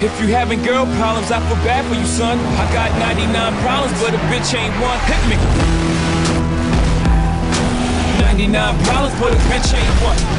If you having girl problems, I feel bad for you, son. I got 99 problems, but a bitch ain't one. Hit me. 99 problems, but a bitch ain't one.